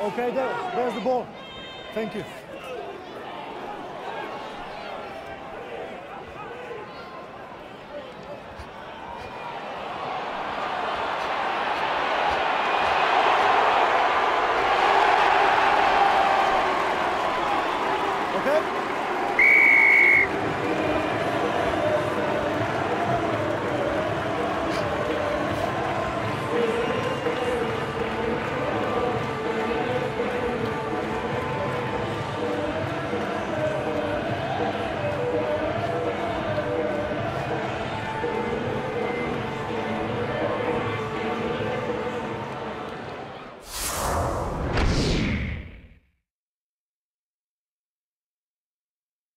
Okay, there, there's the ball. Thank you. Okay?